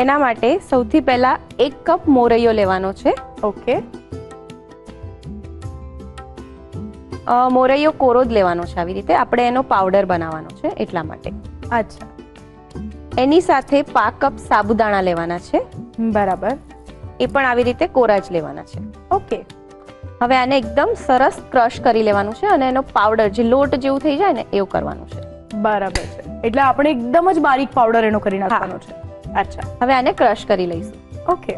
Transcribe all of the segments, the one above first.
એના માટે સૌથી પહેલા એક કપ મોરૈયો લેવાનો છે. ઓકે. મોરૈયો કોરો જ લેવાનો છે આવી રીતે. આપણે એનો પાવડર બનાવવાનો છે એટલા માટે. અચ્છા. એની સાથે પાંચ કપ સાબુદાણા લેવાના છે. બરાબર. એ પણ આવી રીતે કોરા જ લેવાના છે. ઓકે. હવે આને એકદમ સરસ ક્રશ કરી લેવાનું છે અને એનો પાવડર જે લોટ જેવું થઈ જાય ને એવું કરવાનું છે. બરાબર છે. એટલે આપણે એકદમ જ બારીક પાવડર એનો કરી નાખવાનો છે. અચ્છા. હવે આને ક્રશ કરી લઈશું. ઓકે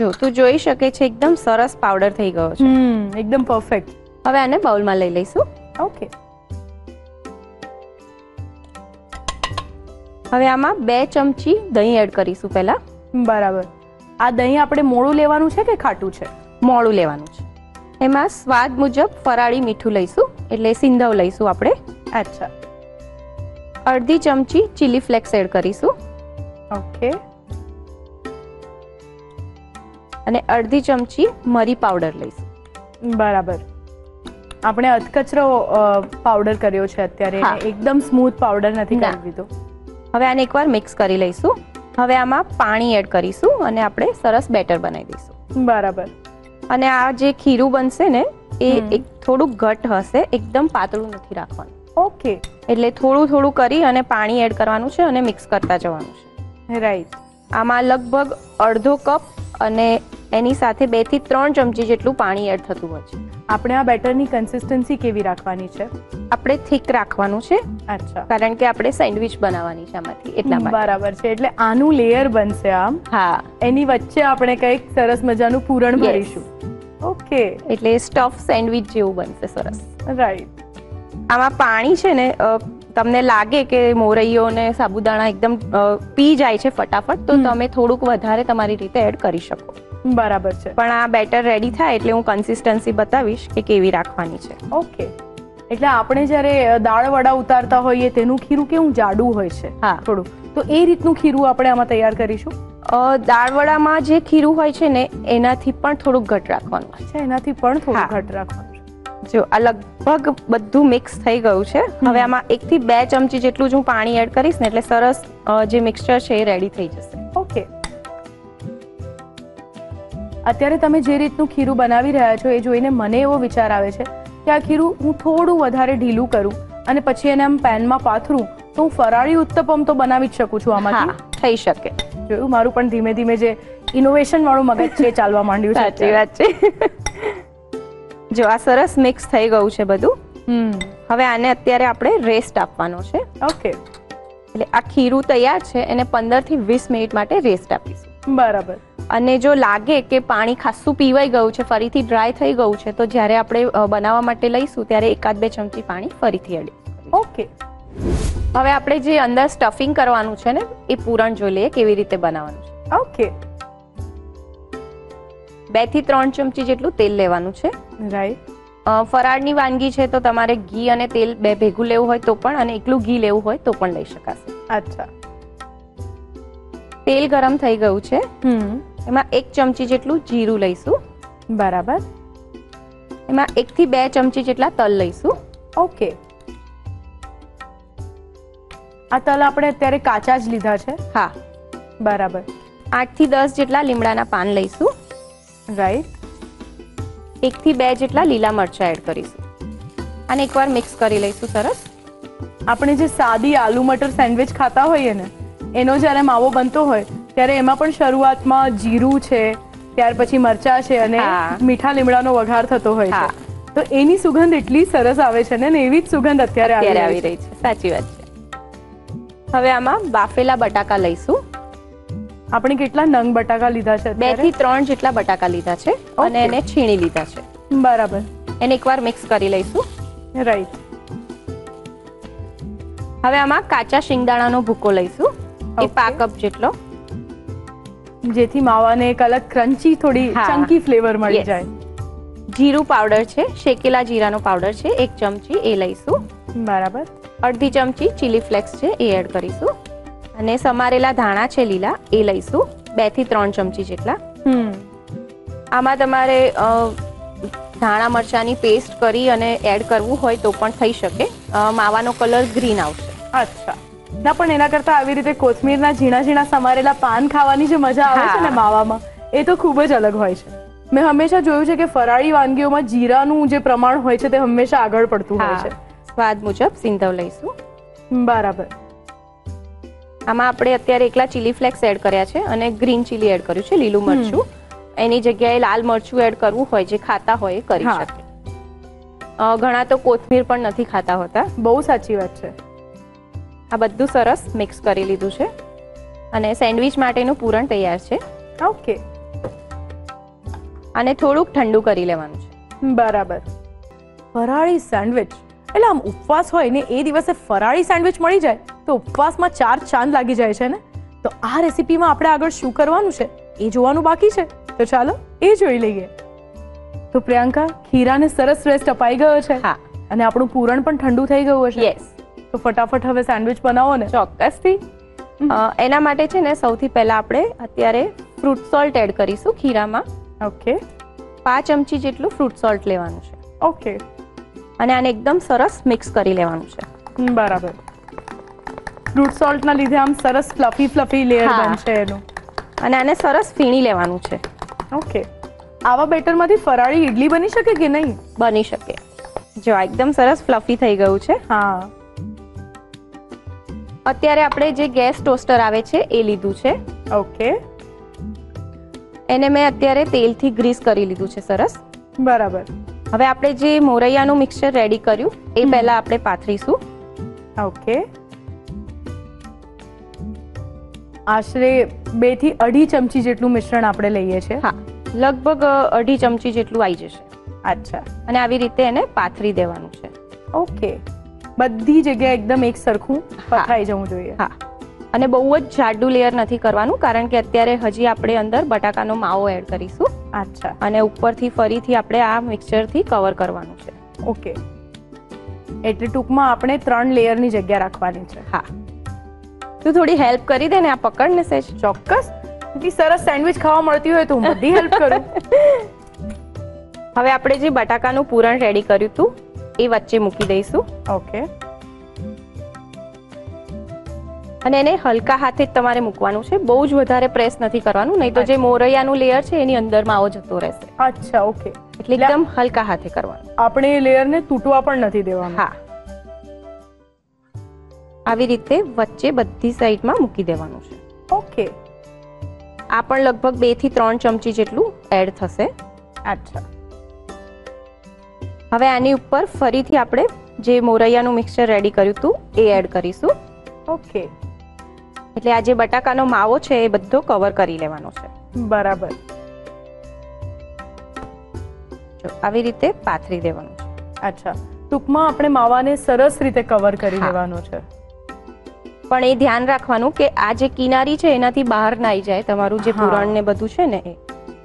જો તું જોઈ શકે છે એકદમ સરસ પાવડર થઈ ગયો છે. હમ એકદમ પરફેક્ટ હવે આને બાઉલમાં લઈ લઈશું. ઓકે હવે આમાં બે ચમચી દહીં એડ કરીશું પહેલા. બરાબર. આ દહીં આપણે મોડું લેવાનું છે કે ખાટું છે? મોળું લેવાનું છે. એમાં સ્વાદ મુજબ ફરાળી મીઠું લઈશું એટલે સિંધવ લઈશું આપણે. અચ્છા. અડધી ચમચી ચીલી ફ્લેક્સ એડ કરીશું. ઓકે. અને અડધી ચમચી મરી પાવડર લઈશું. બરાબર. આપણે અધકચરો પાવડર કર્યો છે અત્યારે એકદમ સ્મૂથ પાવડર નથી. કરી દીધો. હવે આને એકવાર મિક્સ કરી લઈશું. હવે આમાં પાણી એડ કરીશું અને આપણે સરસ બેટર બનાવી દઈશું. બરાબર. અને આ જે ખીરું બનશે ને એ એક થોડું ઘટ હશે એકદમ પાતળું નથી રાખવાનું. ઓકે. એટલે થોડું થોડું કરી અને પાણી એડ કરવાનું છે અને મિક્સ કરતા જવાનું છે. રાઈટ. આમાં લગભગ અડધો કપ અને એની સાથે બેથી ત્રણ ચમચી જેટલું પાણી એડ થતું હોય છે. આપણે આ બેટરની કન્સિસ્ટન્સી કેવી રાખવાની છે? આપણે થીક રાખવાનું છે. અચ્છા. કારણ કે આપણે સેન્ડવિચ બનાવવાની છે આમાંથી એટલા માટે. બરાબર છે. એટલે આનું લેયર બનશે આમ. હા. એની વચ્ચે આપણે કંઈક સરસ મજાનું પૂરણ. ભરીશું. ઓકે એટલે સ્ટફ સેન્ડવિચ જેવું બનશે સરસ. રાઈટ આમાં પાણી છે ને તમને લાગે કે મોરૈયો ને સાબુદાણા એકદમ પી જાય છે ફટાફટ તો તમે થોડુંક વધારે તમારી રીતે એડ કરી શકો. બરાબર છે. પણ આ બેટર રેડી થાય એટલે હું કન્સિસ્ટન્સી બતાવીશ કે કેવી રાખવાની છે. ઓકે. એટલે આપણે જ્યારે દાળ વડા ઉતારતા હોઈએ તેનું ખીરું કેવું જાડું હોય છે? હા. થોડું. તો એ રીતનું ખીરું આપણે આમાં તૈયાર કરીશું? દાળ વડામાં જે ખીરું હોય છે ને એનાથી પણ થોડુંક ઘટ રાખવાનું. છે એનાથી પણ થોડું ઘટ રાખવાનું. જો આ લગભગ બધું મિક્સ થઈ ગયું છે. હવે આમાં એક થી બે ચમચી જેટલું જ હું પાણી એડ કરીશ ને એટલે સરસ જે મિક્સચર છે એ રેડી થઈ જશે. ઓકે અત્યારે તમે જે રીતનું ખીરું બનાવી રહ્યા છો એ જોઈને મને એવો વિચાર આવે છે કે આ ખીરું હું થોડું વધારે ઢીલું કરું અને પછી એને આમ પેનમાં પાથરું તો હું ફરાળી ઉત્તપમ તો બનાવી જ શકું છું આમાંથી? થઈ શકે. જોયું? મારું પણ ધીમે ધીમે જે ઇનોવેશન વાળું મગજ છે ચાલવા માંડ્યું છે સાચી વાત છે. જો આ સરસ મિક્સ થઈ ગયું છે બધું. હવે આને અત્યારે આપણે રેસ્ટ આપવાનો છે. ઓકે એટલે આ ખીરું તૈયાર છે એને પંદરથી વીસ મિનિટ માટે રેસ્ટ આપીશું. બરાબર. અને જો લાગે કે પાણી ખાસું પીવાઈ ગયું છે ફરીથી ડ્રાય થઈ ગયું છે તો જ્યારે આપણે બનાવવા માટે લઈશું ત્યારે એકાદ બે ચમચી પાણી ફરીથી એડ ઓકે હવે આપણે જે અંદર સ્ટફિંગ કરવાનું છે ને એ પૂરણ જોઈ લઈએ કેવી રીતે બનાવવાનું છે. ઓકે બેથી ત્રણ ચમચી જેટલું તેલ લેવાનું છે. રાઈટ ફરાળની વાનગી છે તો તમારે ઘી અને તેલ બે ભેગું લેવું હોય તો પણ અને એકલું ઘી લેવું હોય તો પણ લઈ શકાશે. અચ્છા. તેલ ગરમ થઈ ગયું છે. એમાં એક ચમચી જેટલું જીરું લઈશું. બરાબર. એમાં એક થી બે ચમચી જેટલા તલ લઈશું. ઓકે. આ તલ આપણે અત્યારે કાચા જ લીધા છે. હા. બરાબર. આઠથી દસ જેટલા લીમડાના પાન લઈશું. રાઈટ એક થી બે જેટલા લીલા મરચાં એડ કરીશું. અને એકવાર મિક્સ કરી લઈશું સરસ. આપણે જે સાદી આલુ મટર સેન્ડવિચ ખાતા હોઈએ ને એનો જ્યારે માવો બનતો હોય ત્યારે એમાં પણ શરૂઆતમાં જીરું છે ત્યાર પછી મરચા છે અને મીઠા લીમડાનો વઘાર થતો હોય છે. તો એની સુગંધ એટલી સરસ આવે છે ને એવી જ સુગંધ અત્યારે આવી રહી છે. સાચી વાત છે. હવે આમાં બાફેલા બટાકા લઈશું. આપણે કેટલા નંગ બટાકા લીધા છે બેથી ત્રણ જેટલા બટાકા લીધા છે અને એને છીણી લીધા છે. બરાબર. એને એકવાર મિક્સ કરી લઈશું. રાઈટ હવે આમાં કાચા શિંગદાણાનો ભૂકો લઈશું. એ. પા કપ જેટલો. જેથી માવાને એક અલગ ક્રન્ચી થોડી. ચંકી ફ્લેવર મળી જાય. જીરું પાવડર છે શેકેલા જીરાનો પાવડર છે એક ચમચી એ લઈશું. બરાબર. અડધી ચમચી ચીલી ફ્લેક્સ છે એ એડ કરીશું. અને સમારેલા ધાણા છે લીલા એ લઈશું. બેથી ત્રણ ચમચી જેટલા. આમાં તમારે ધાણા મરચાંની પેસ્ટ કરી અને એડ કરવું હોય તો પણ થઈ શકે. માવાનો કલર ગ્રીન આવશે. અચ્છા. ના પણ એના કરતા આવી રીતે કોથમીરના ઝીણા ઝીણા સમારેલા પાન ખાવાની જે મજા આવે છે ને માવામાં એ તો ખૂબ જ અલગ હોય છે. મેં હંમેશા જોયું છે કે ફરાળી વાનગીઓમાં જીરાનું જે પ્રમાણ હોય છે તે હંમેશા આગળ પડતું હોય છે. સ્વાદ મુજબ સિંધવ લઈશું. બરાબર. આમાં આપણે અત્યારે એકલા ચીલી ફ્લેક્સ એડ કર્યા છે અને ગ્રીન ચીલી એડ કર્યું છે લીલું મરચું. એની જગ્યાએ લાલ મરચું એડ કરવું હોય જે ખાતા હોય એ કરી શકે ઘણા તો કોથમીર પણ નથી ખાતા હોતા. બહુ સાચી વાત છે. આ બધું સરસ મિક્સ કરી લીધું છે. અને સેન્ડવિચ માટેનું પૂરણ તૈયાર છે. ઓકે. અને થોડુંક ઠંડુ કરી લેવાનું છે. બરાબર. ફરાળી સેન્ડવિચ. એટલે આમ ઉપવાસ હોય ને એ દિવસે ફરાળી સેન્ડવિચ મળી જાય? તો ઉપવાસમાં ચાર ચાંદ લાગી જાય છે ને? તો આ રેસીપીમાં આપણે આગળ શું કરવાનું છે? એ જોવાનું બાકી છે? તો ચાલો એ જોઈ લઈએ. તો પ્રિયંકા ખીરાને સરસ રેસ્ટ અપાઈ ગયો છે. હા. અને આપણું પૂરણ પણ ઠંડુ થઈ ગયું હશે. યસ તો ફટાફટ હવે સેન્ડવિચ બનાવો ને. ચોક્કસથી. એના માટે છે ને સૌથી પહેલા આપણે અત્યારે ફ્રૂટ સોલ્ટ એડ કરીશું ખીરામાં. ઓકે પાંચ ચમચી જેટલું ફ્રૂટ સોલ્ટ લેવાનું છે. ઓકે અને આને એકદમ સરસ મિક્સ કરી લેવાનું છે. બરાબર. ફ્રૂટ સોલ્ટના લીધે આમ સરસ ફ્લફી ફ્લફી લેયર. બનશે એનું. અને આને સરસ ફીણી લેવાનું છે. ઓકે આવા બેટરમાંથી ફરાળી ઈડલી બની શકે કે નહીં? બની શકે. જો એકદમ સરસ ફ્લફી થઈ ગયું છે. હા. અત્યારે આપણે જે ગેસ ટોસ્ટર આવે છે એ લીધું છે. ઓકે એને મેં અત્યારે તેલથી ગ્રીસ કરી લીધું છે સરસ. બરાબર. હવે આપણે જે મોરૈયાનું મિક્સચર રેડી કર્યું એ. પહેલા આપણે પાથરીશું. ઓકે આશરે બેથી અઢી ચમચી જેટલું મિશ્રણ આપણે લઈએ છીએ. હા લગભગ અઢી ચમચી જેટલું આવી જશે. અચ્છા. અને આવી રીતે એને પાથરી દેવાનું છે. ઓકે. બધી જગ્યાએ એકદમ એક સરખું પથરાઈ જવું જોઈએ. હા. અને બહુ જ જાડું લેયર નથી કરવાનું કારણ કે અત્યારે હજી આપણે અંદર બટાકાનો માવો એડ કરીશું. અચ્છા. અને ઉપરથી ફરીથી આપણે આ મિક્સચરથી કવર કરવાનું છે. ઓકે. એટલે ટૂંકમાં આપણે ત્રણ લેયરની જગ્યા રાખવાની છે. હા. તું થોડી હેલ્પ કરી દે ને આ પકડ ને સેજ ચોક્કસ. એટલી સરસ સેન્ડવિચ ખાવા મળતી હોય તો હું બધી હેલ્પ કરું. હવે આપણે જે બટાકાનું પૂરણ રેડી કર્યું હતું એ વચ્ચે મૂકી દઈશું. ઓકે. અને એને હલકા હાથે જ તમારે મૂકવાનું છે. બહુ જ વધારે પ્રેસ નથી કરવાનું નહીં તો જે મોરૈયાનું લેયર છે એની અંદરમાં આવો જતો રહેશે. અચ્છા ઓકે. એટલે એકદમ હલકા હાથે કરવાનું. આપણે એ લેયરને તૂટવા પણ નથી દેવાનું. હા. આવી રીતે વચ્ચે બધી સાઈડમાં મૂકી દેવાનું છે. ઓકે. આ પણ લગભગ બેથી ત્રણ ચમચી જેટલું એડ થશે. અચ્છા. હવે આની ઉપર ફરીથી આપણે જે મોરૈયાનું મિક્સચર રેડી કર્યું હતું એ એડ કરીશું. ઓકે. એટલે આ જે બટાકાનો માવો છે એ બધો કવર કરી લેવાનો છે. બરાબર. જો આવી રીતે પાથરી દેવાનું છે. અચ્છા. ટૂંકમાં આપણે માવાને સરસ રીતે કવર કરી. દેવાનો છે. પણ એ ધ્યાન રાખવાનું કે આ જે કિનારી છે એનાથી બહાર ના આવી જાય તમારું જે હા. ને બધું છે ને એ.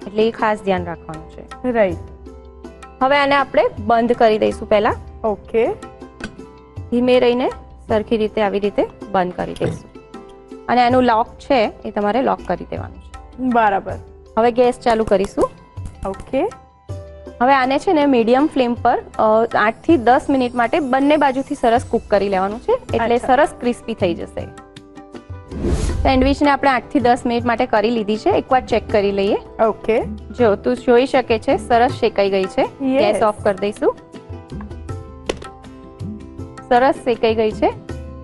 એટલે એ ખાસ ધ્યાન રાખવાનું છે. રાઈટ હવે આને આપણે બંધ કરી દઈશું પહેલા. ઓકે ધીમે રહીને સરખી રીતે આવી રીતે બંધ કરી દઈશું. અને એનું લોક છે એ તમારે લોક કરી દેવાનું છે. બરાબર. હવે ગેસ ચાલુ કરીશું. ઓકે હવે આને છે ને મીડિયમ ફ્લેમ પર આઠથી દસ મિનિટ માટે બંને બાજુથી સરસ કુક કરી લેવાનું છે. એટલે સરસ ક્રિસ્પી થઈ જશે. સેન્ડવિચને આપણે આઠથી દસ મિનિટ માટે કરી લીધી છે. એકવાર ચેક કરી લઈએ. ઓકે. જો તું જોઈ શકે છે સરસ શેકાઈ ગઈ છે. ગેસ ઓફ કરી દઈશું. સરસ શેકાઈ ગઈ છે.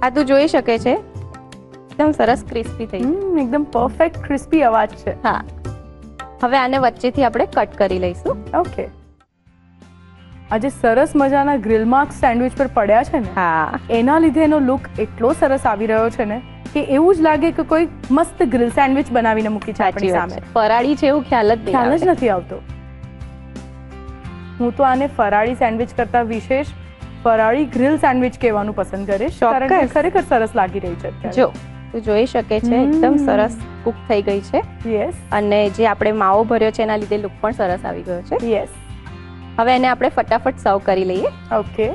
આ તું જોઈ શકે છે. એકદમ સરસ ક્રિસ્પી થઈ એકદમ પરફેક્ટ ક્રિસ્પી અવાજ છે. હા. હવે આને વચ્ચેથી આપણે કટ કરી લઈશું. ઓકે. આજે સરસ મજાના ગ્રીલ માર્ક સેન્ડવિચ પર પડ્યા છે ને હા. એના લીધે એનો લુક એટલો સરસ આવી રહ્યો છે ને કે એવું જ લાગે કે કોઈ મસ્ત ગ્રીલ સેન્ડવિચ બનાવીને મૂકી છે આપણી સામે. ફરાળી છે એવું ખ્યાલ જ ખ્યાલ જ નથી આવતો. હું તો આને ફરાળી સેન્ડવિચ કરતા વિશેષ ફરાળી ગ્રીલ સેન્ડવિચ કહેવાનું પસંદ કરીશ કારણ કે ખરેખર સરસ લાગી રહી છે જો તું જોઈ શકે છે એકદમ સરસ કુક થઈ ગઈ છે. યસ અને જે આપણે માવો ભર્યો છે એના લીધે લુક પણ સરસ આવી ગયો છે. યસ હવે એને આપણે ફટાફટ સર્વ કરી લઈએ. ઓકે